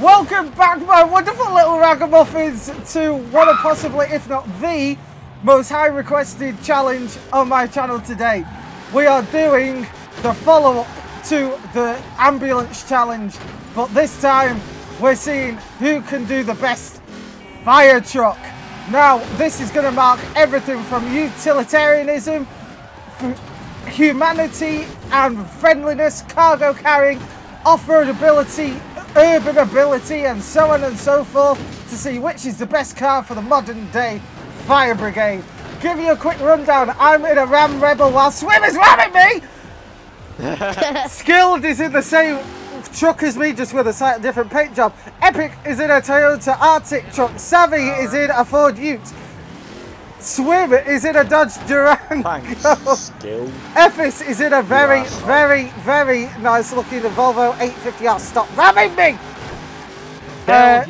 Welcome back, my wonderful little ragamuffins, to one of possibly, if not the most high requested challenge on my channel today. We are doing the follow up to the ambulance challenge, but this time we're seeing who can do the best fire truck. Now, this is going to mark everything from utilitarianism, humanity and friendliness, cargo carrying, off-road ability, urban ability and so on and so forth to see which is the best car for the modern day fire brigade. Give you a quick rundown. I'm in a Ram Rebel while Swim is ramming me! Skilled is in the same truck as me, just with a slightly different paint job. Epic is in a Toyota Arctic truck. Savvy is in a Ford Ute. Swim is in a Dodge Durango. Skill. Ephes is in a very, very, very nice looking Volvo 850R. Stop ramming me! Uh,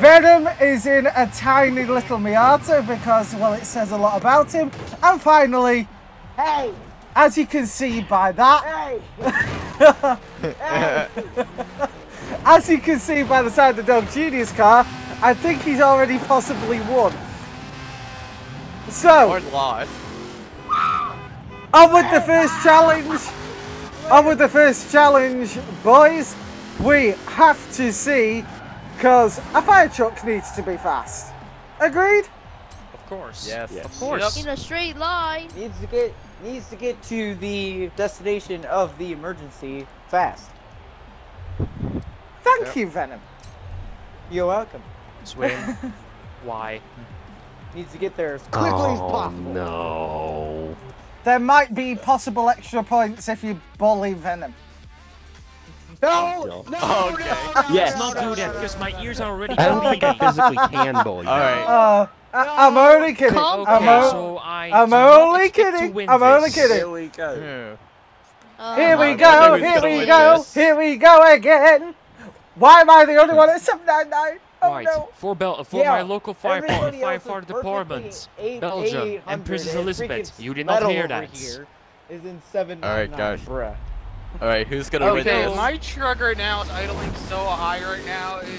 Venom is in a tiny little Miata because, well, it says a lot about him. And finally, Hey! as you can see by that, Hey! as you can see by the side of the Dog Genius car, I think he's already possibly won. So, Or live. on with the first challenge. On with the first challenge, boys. We have to see, because a fire truck needs to be fast. Agreed? Of course. Yes. Of course. In a straight line. Needs to get needs to get to the destination of the emergency fast. Thank Yep. you, Venom. You're welcome. Swim. Why? Needs to get there as quickly as Oh possible. no. There might be possible extra points if you bully Venom. No! No. No! Okay. No! no, Yes. no, Let's not do that because my ears are already I don't think I physically can bully. All right. Uh, I, I'm only kidding. Calm I'm, down. so I I'm only to kidding. win I'm only this. kidding. Here we go. Yeah. Uh, Here we go. Here we go. this. Here we go again. Why am I the only one at 799? Oh right. no. For Bel for Yeah, my local fire Everybody fire else is fire perfectly departments, eight- Belgium, 800, and Princess Elizabeth. You did not hear that. Here is in seven. All right, guys. Bruh. All right. Who's gonna win this? Okay, my truck right now is idling so high right now. It's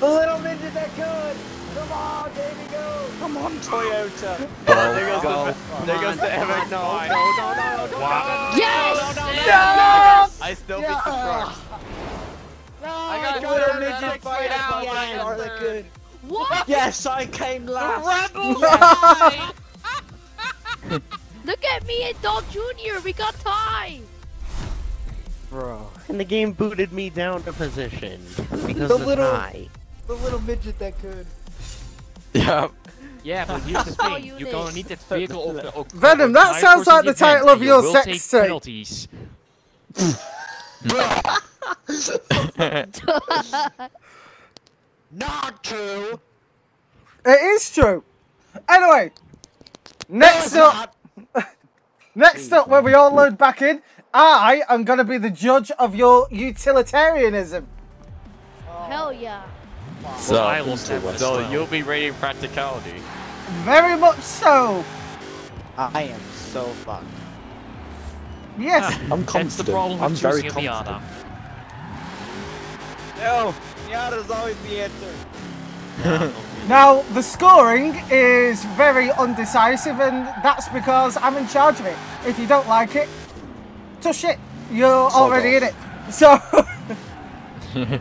The little midget that could. Come on, baby, go. Come on, Toyota. Go, There goes go. the. There goes the Epic. No, no, no, no, no. Wow. Yes! I still beat the truck. No, I got the third, little and midget I fight got out. third. Yeah, or they could. What? Yes, I came last. Look at me and Dog Jr. We got tied. Bro, And the game booted me down to position because The of little- tie. the little midget that could. Yeah. Yeah, but here's the thing. you You're gonna need that vehicle over the. over Venom, that sounds like the title of your sex tape. penalties. Not true. It is true. Anyway, next up, next up, when we all load back in, I am going to be the judge of your utilitarianism. Hell yeah. So, I lost that so you'll be rating practicality. Very much so. I am so fucked. Yes. Ah, I'm That's the problem with choosing a Miata. No, Miata's always the answer. Now, the scoring is very undecisive, and that's because I'm in charge of it. If you don't like it, touch it. You're already in it. So,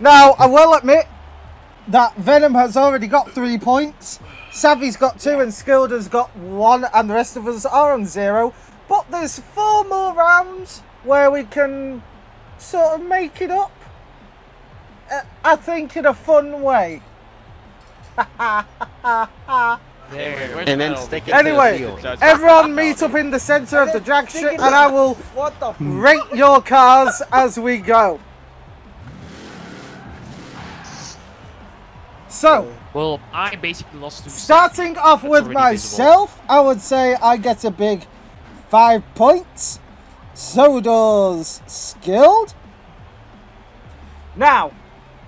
now I will admit that Venom has already got three points. Savvy's got two, and Skilder's got one, and the rest of us are on zero. But there's four more rounds where we can sort of make it up. Uh, I think in a fun way. There. And then stick it Anyway, to the. Everyone meet up in the centre of the drag strip and I will What the? Rate your cars as we go. So, Well, I basically lost to. starting off with already visible. myself, I would say I get a big five points. So does Skilled. Now,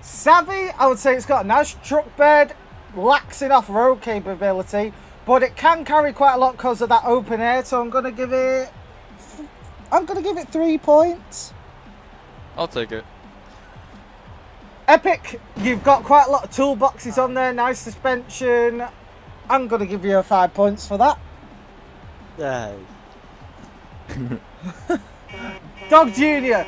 Savvy, I would say it's got a nice truck bed, lacks in off-road capability, but it can carry quite a lot because of that open air. So I'm gonna give it, I'm gonna give it three points. I'll take it. Epic, you've got quite a lot of toolboxes on there, nice suspension. I'm going to give you a five points for that. Uh, Dog Junior.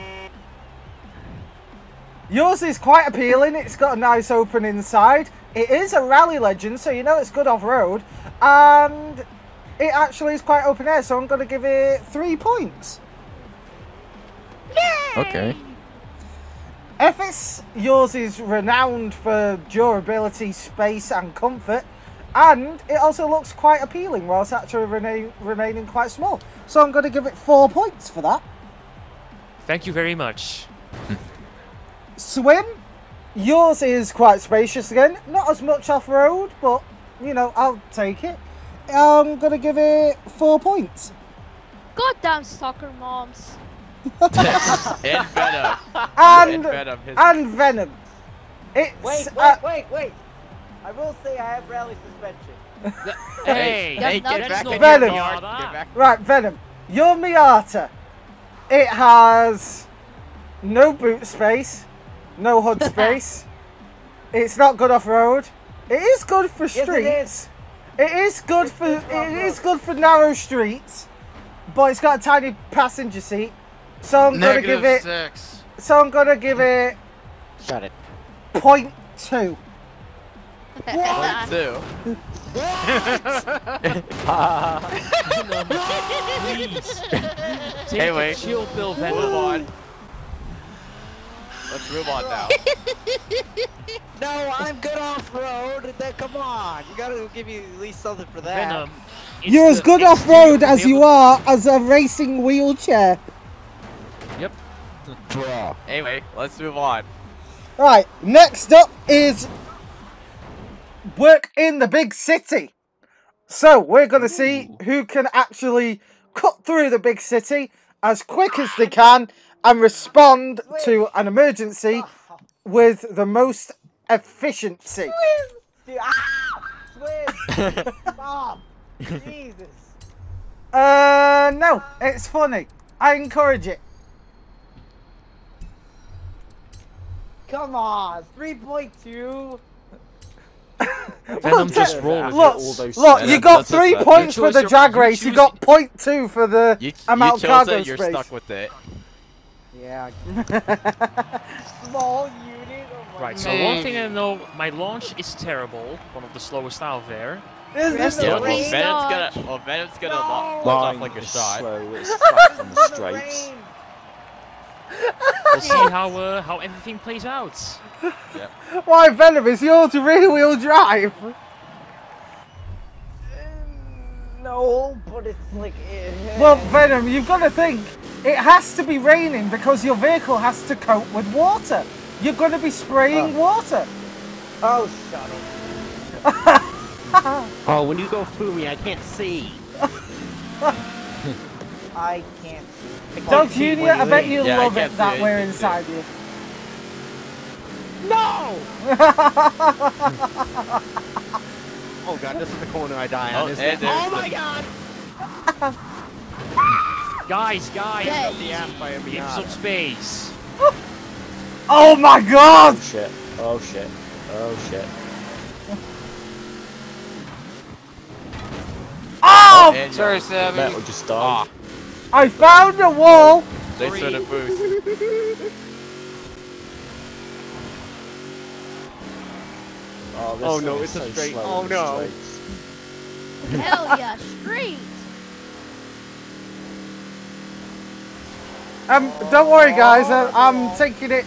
Yours is quite appealing. It's got a nice open inside. It is a rally legend, so you know it's good off road. And it actually is quite open air, so I'm going to give it three points. Okay. Ephes, yours is renowned for durability, space, and comfort. And it also looks quite appealing whilst actually remain, remaining quite small. So I'm going to give it four points for that. Thank you very much. Hmm. Swim, yours is quite spacious again. Not as much off road, but you know, I'll take it. I'm gonna give it four points. Goddamn soccer moms. and Venom. And Venom. His... and Venom. It's wait, wait, uh, wait, wait. I will say I have rally suspension. Hey, hey, That's get back in Venom. your yard. Get back. right, Venom. Your Miata. It has no boot space, no hood space. It's not good off road. It is good for streets. is. It is good It's for good it off-road. is good for narrow streets, but it's got a tiny passenger seat. So I'm gonna give it. six. So I'm gonna give it Shut it. point two. Point two. please. Take Hey, wait. chill pill, Move Venom. on. Let's move on now. No, I'm good off road. Then come on, you gotta give me at least something for that. Venom. it's You're as good off road as you are as a racing wheelchair. Yep. Draw. Anyway, let's move on. Right, next up is work in the big city. So we're going to see who can actually cut through the big city as quick as they can and respond to an emergency with the most efficiency. Dude, ah! Swim! Stop! Jesus! Uh, no, it's funny. I encourage it. Come on, 3.2. Venom just rolled. Look, all those look, you got three points for the your- drag race. You got point two for the You, amount you of chose cargo it, you're stuck with it. Yeah. Small unit. Oh Right, so Man. one thing I know, my launch is terrible. One of the slowest out there. This Rest is the well, peace, rain. Venom's Dodge. gonna, well, Venom's gonna No. launch off like a shot. slow, it's fast on the This the straights. rain. We'll see how uh, how everything plays out. Why, Venom, is yours rear wheel drive? No, but it's like. eh. Well, Venom, you've got to think it has to be raining because your vehicle has to cope with water. You're going to be spraying water. Oh, shut up. Oh, when you go through me, I can't see. I can't see. I can't Don't see Junior, I you bet you Yeah, love can't it that we're inside you. No! oh god, this is the corner I die Oh, on, isn't and it? Oh my god! Guys, guys, Got the easy. app by a give Miata. some space. Oh my god! Oh shit. Oh shit. Oh shit. Oh! oh and Sorry, you're- Sammy. Metal just died. I found a wall! they should have boost. Oh, this Oh, no, it's is a straight. Oh, no. straights. Hell yeah, straight. Um, don't worry, guys. Uh, I'm taking it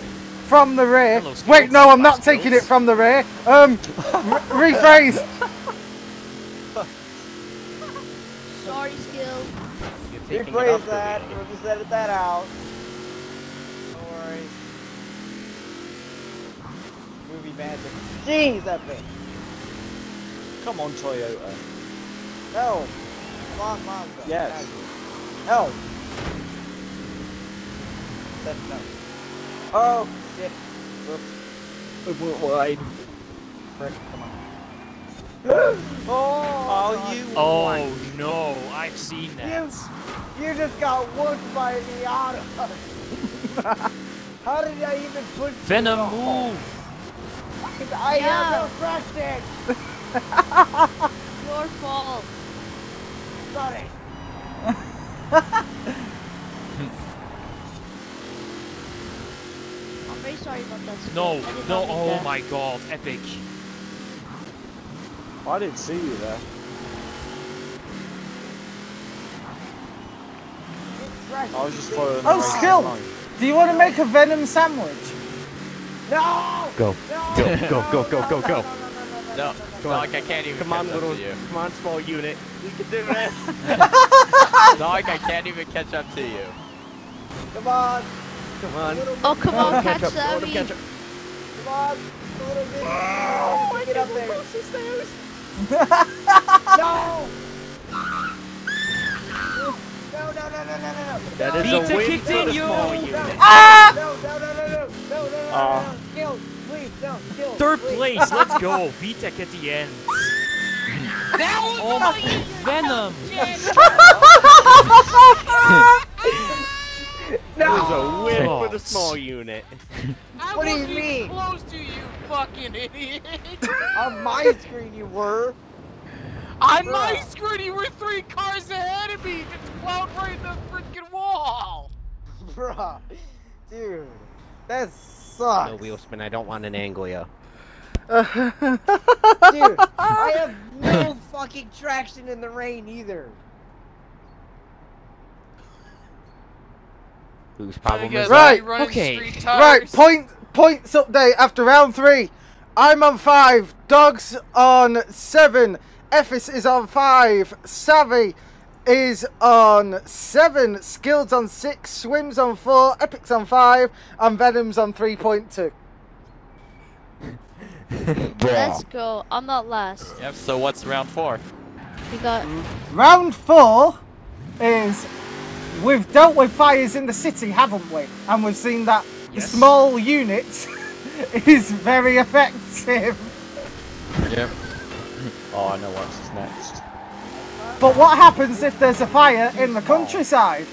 from the rear. Hello, Wait, no, I'm not Skills. taking it from the rear. Um, re- rephrase. Sorry, skill. You're taking it Rephrase that. for me. We'll just edit that out. No worries. Movie magic. Jeez, that thing. Come on, Toyota. No. Come on, Mazda. Yes. Magic. No. Said no. Oh, shit. Whoops. It went wide. Frick, come on. oh, Oh, you. Oh no, I've seen You, that. you you just got whooped by the auto. How did I even put Venom, you on? move! I have no Yeah. traction. Your fault. Sorry. I'm very sorry about that. No, no, oh that. my god, epic. I didn't see you there. I was just following. Oh, skill. Do you want to make a venom sandwich? No! Go, go, go, go, go, go, go. No, Sonic, I can't even Come on, catch up little, to you. come on, small unit. We can do this. Sonic, I can't even catch up to you. Come on! Come on. Oh, come on, Little catch ketchup, little Sammy. ketchup. Come on! A little bit. Oh, get up there. no! No, no, no, no, no, no, no. That is Vita a win for the small unit. Ah! No, no, no, no, no, no, no, uh, no, please, no, kill. Third please. place, let's go. VTech at the end. that was oh, my Venom. That was a win oh. for the small unit. I what do you mean? close to you, fucking idiot. On my screen you were. On my Bruh. screen, you were three cars ahead of me. Just plowed right in the freaking wall. Bruh. Dude. That sucks. No wheel spin. I don't want an Anglia. Dude, I have no fucking traction in the rain either. Whose You problem guys is Right, okay. Right, point points update after round three. I'm on five. Dogs on seven. Ephes is on five. Savvy is on seven. Skills on six. Swims on four. Epic's on five. And Venom's on three point two. Let's go. I'm not last. Yep, so what's round four? We got. Round four is we've dealt with fires in the city, haven't we? And we've seen that the small unit is very effective. Yep. Oh, I know what's next. But what happens if there's a fire in the countryside?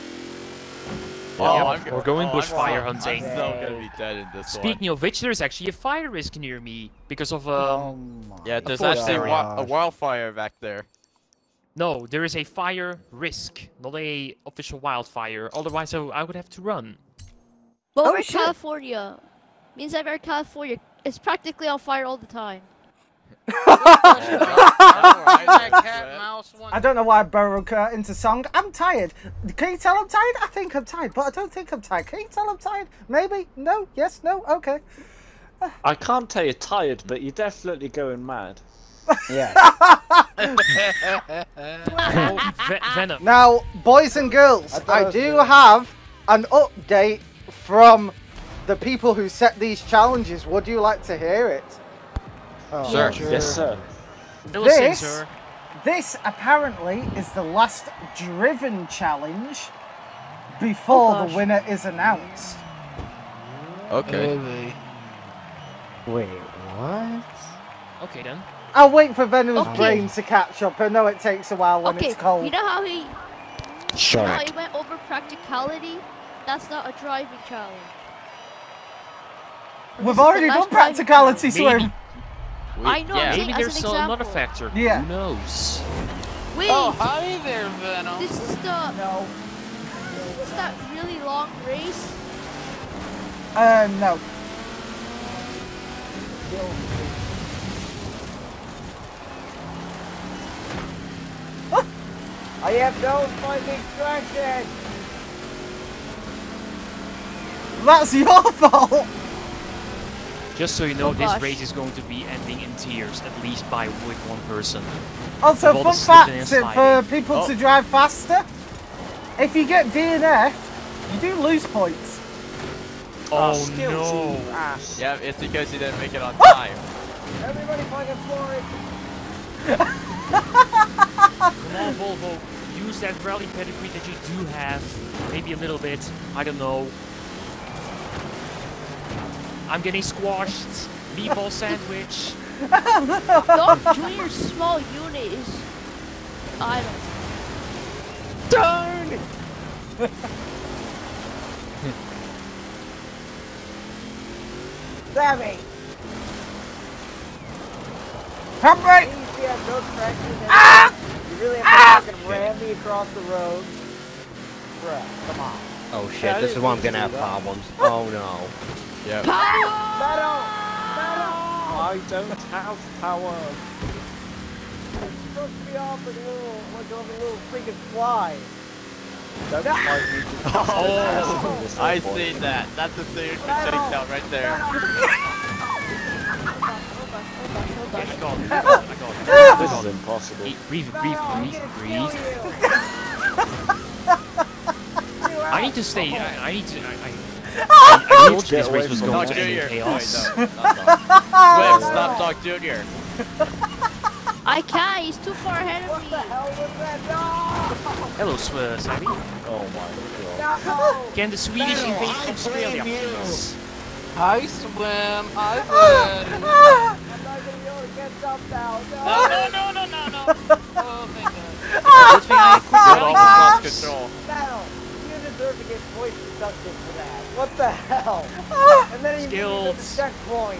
Oh, Yep, I'm we're going oh, bushfire hunting. I'm still gonna be dead in this Speaking of which, there's actually a fire risk near me because of um. one. Yeah, there's thought actually so. wi- a wildfire back there. No, there is a fire risk, not a official wildfire. Otherwise, I, I would have to run. But Oh, we're shit. California. Means that we're California. It's practically on fire all the time. I don't know why I broke uh, into song. I'm tired. Can you tell I'm tired? I think I'm tired, but I don't think I'm tired. Can you tell I'm tired? Maybe? No? Yes? No? Okay. I can't tell you're tired, but you're definitely going mad. Yeah. Oh, Venom. Now, boys and girls, I I do have an update from the people who set these challenges. Would you like to hear it? Oh, Sure. Yes, sir. Listen, This- sir. This apparently is the last driven challenge before Oh, the winner is announced. Okay. Wait, what? Okay then. I'll wait for Venom's Okay. brain to catch up. I know it takes a while when okay, it's cold. you know how he, you know how he went over practicality? That's not a driving challenge. We've is already done practicality challenge. swim. We- I know, Yeah. I'm Maybe as there's still another example. factor. Yeah. Who knows? Wait, Oh, hi there, Venom. this is the No. this is that really long race. Uh, no. I have no fucking traction. That's your fault. Just so you know, Oh, this race is going to be ending in tears, at least by with one person. Also, Of all the fun fact for people Oh. to drive faster, if you get DNF, you do lose points. Oh, skills, no! ass. Yeah, it's because you didn't make it on ah! time. Everybody fucking floor it. Come on, Volvo. Use that rally pedigree that you do have. Maybe a little bit. I don't know. I'm getting squashed. Meatball sandwich. Dog Junior's small unit is. I don't. Darn! Sammy! Handbrake! Easy, I have no traction. Ah! You really have to fucking ram me across the road. Bruh, come on. Oh shit, Yeah, this is this where I'm gonna have problems. Oh no. Yep. Metal! I don't have power. Supposed to be off with a little, like off a little freaking fly. Don't fight oh, me. Oh, I see that. That's a serious takedown right there. This is impossible. Breathe, breathe, breathe, breathe, breathe. I need to stay. I, I need to. I, I, I, told you this race was going to end in chaos. Wait, no, Swim, stop Doc Jr. I can't. He's too far ahead of me. Hello, Sw- Sammy. Oh my god. Can the Swedish invade Australia, please? I swim. I win. I'm not gonna be able to get jumped out. No, no, no, no, no, no. Oh, thank God. Good thing I Good, almost lost quit control. Metal, you deserve to get voice deducted for that. What the hell? Ah! and then he Skilled. the checkpoint.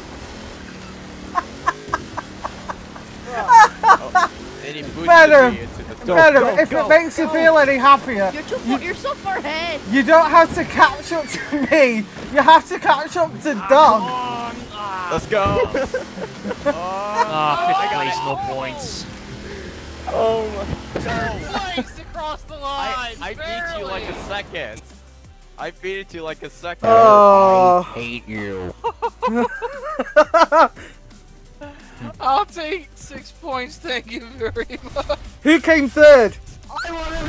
Ah! Oh, and he boosted me into the Venom, go, if go, it makes you feel any happier, You're too far. You're so far ahead. you don't have to catch up to me. You have to catch up to ah, Dog. Let's go. Ah, fifth place, no points. Oh. Twice across the I, line. I beat you like a second. I beat it to you like a second. Oh. I Hate you. I'll take six points. Thank you very much. Who came third?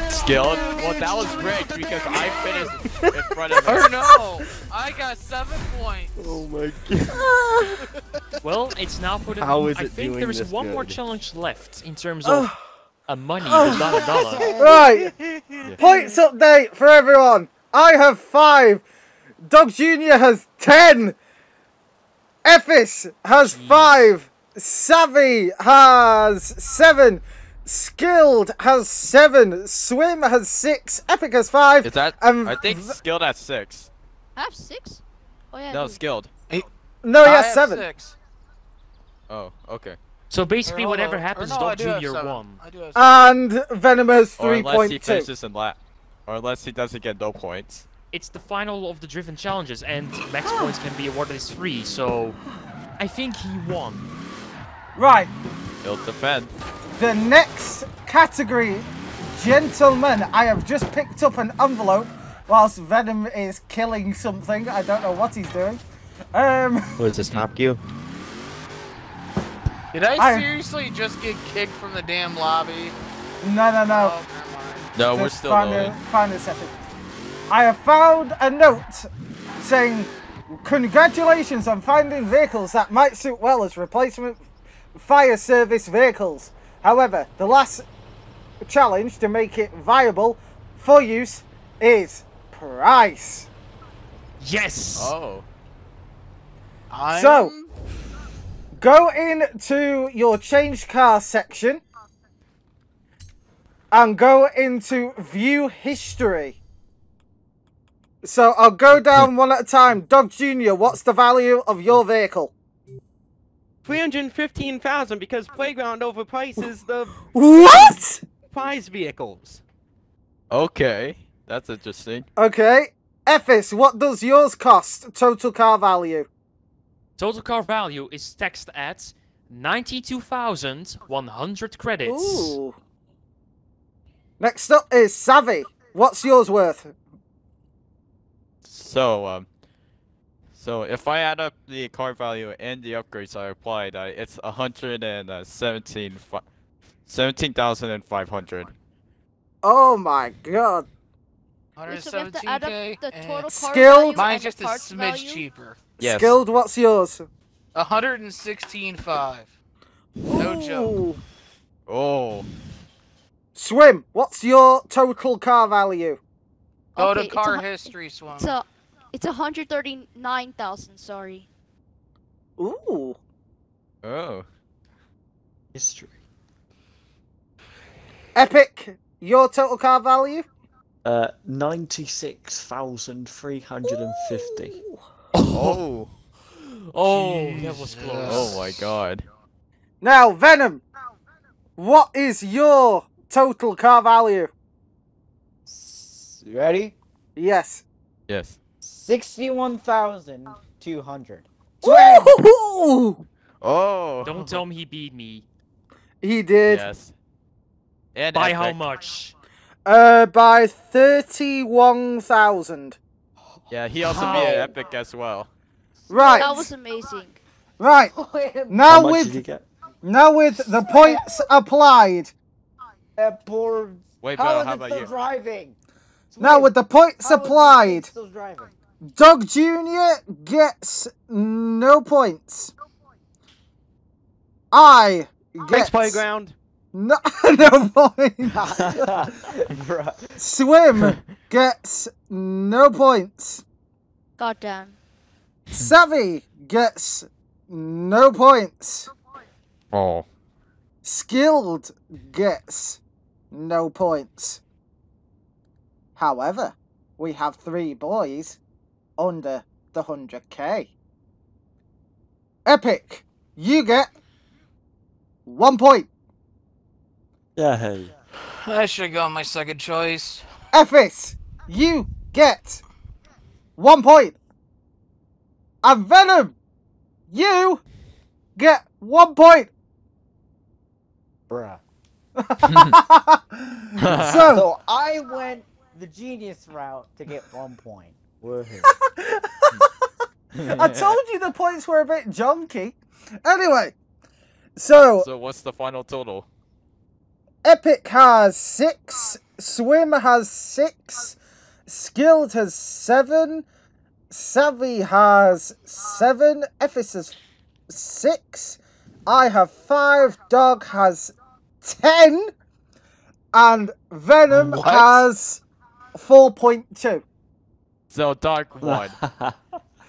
Skilled? Well, that was great because I finished in front of Or her. Oh, no, I got seven points. Oh my god. Well, it's now for the. How is I it think doing there is this one more challenge left in terms of a money, the dollar dollar. Right. Points update for everyone. I have five. Dog Jr. has ten. Ephes has five. Savvy has seven. Skilled has seven. Swim has six. Epic has five. Is that? Um, I think skilled has six. I have six. Oh yeah. No, dude. skilled. No, he I has have seven. Six. Oh, okay. So basically, Or whatever on. happens, or no, I Dog do have Junior won. Do have seven. And Venom has Or three unless he point two. finishes in lap. Or unless he doesn't get no points. It's the final of the driven challenges, and max points can be awarded as three. So, I think he won. Right. He'll defend. The next category, gentlemen. I have just picked up an envelope whilst Venom is killing something. I don't know what he's doing. Um, What is this, Top Q? Did I, I- seriously just get kicked from the damn lobby? no, no, no. Oh, never mind. No, we're still find loading. a, find a second. I have found a note saying, "Congratulations on finding vehicles that might suit well as replacement fire service vehicles. However, the last challenge to make it viable for use is price." Yes. Oh. I'm... So- Go into your change car section and go into view history. So I'll go down one at a time. Dog Jr., what's the value of your vehicle? 315,000 because Playground overprices the What? prize vehicles. Okay. That's interesting. Okay. Ephes, what does yours cost? Total car value. Total car value is taxed at 92,100 credits. Ooh. Next up is Savvy. What's yours worth? So, um, so if I add up the car value and the upgrades I applied, uh, it's a hundred uh, seventeen, seventeen thousand and five hundred. Oh my god. Wait, we have to 117k. the and car Skilled- value Mine's just a smidge value? cheaper. Yes. Skilled, what's yours? 116.5. No joke. Oh, Swim, what's your total car value? Go Okay, to car a hu- history, Swim. It's a, it's 139,000. Sorry. Ooh. oh. History. Epic, your total car value? Uh, 96,350. Oh. Oh, that was close. Oh my god. Now, Venom, what is your total car value? You ready? Yes. Yes. Sixty-one thousand two hundred. Woo! Oh. Don't tell me he beat me. He did. Yes. And By how much? Uh, by 31,000. Yeah, he also How? beat an Epic as well. Right. That was amazing. Right. How Now much did with get? now with the points applied. That poor. Wait, How Bill, is how it about still you? driving? Now Swim, with the points how is this applied, Still driving. Dog Jr. gets no points. I Thanks, get playground. No, no points. Bruh. Swim gets no points. Goddamn. Savvy gets no points. Oh. Skilled gets no points. However, we have three boys under the 100k. Epic, you get one point. Yeah, hey. I should have gone my second choice. Ephes, you get one point. And Venom, you get one point. Bruh. so, So I went the genius route to get one point. I told you the points were a bit junky. Anyway, so So what's the final total? Epic has six, Swim has six, Skilled has seven, Savvy has seven, Ephes has six, I have five, Dog has ten, and Venom What? has 4.2. So Dark 1.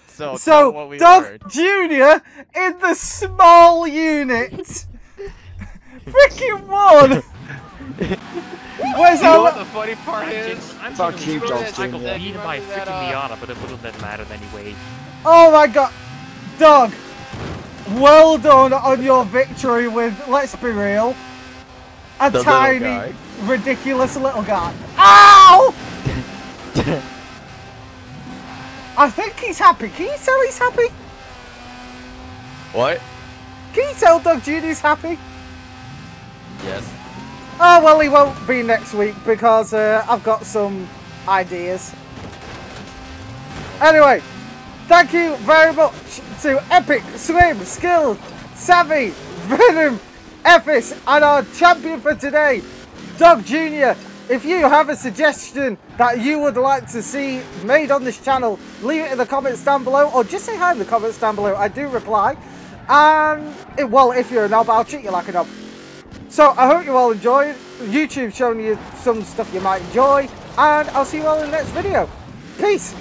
So, So, what we Dog learned. Jr. in the small unit. Freaking won! Where's You know what the funny part I'm is? I'm Fuck thinking you, we Josh could've tackled Jr. beaten by a Remember that, freaking uh, Miata, but it wouldn't have mattered anyway. Oh my god. Dog! well done on your victory with, let's be real, a The tiny, guy. ridiculous little guy. Ow! I think he's happy. Can you tell he's happy? What? Can you tell Doug Judy's happy? Yes. Oh, well, he won't be next week because uh, I've got some ideas. Anyway, thank you very much to Epic, Swim, Skilled, Savvy, Venom, Ephes, and our champion for today, Dog Jr. If you have a suggestion that you would like to see made on this channel, leave it in the comments down below, or just say hi in the comments down below. I do reply. And, eh, well, if you're a knob, I'll treat you like a knob. So I hope you all enjoyed. YouTube showing you some stuff you might enjoy. And I'll see you all in the next video. Peace.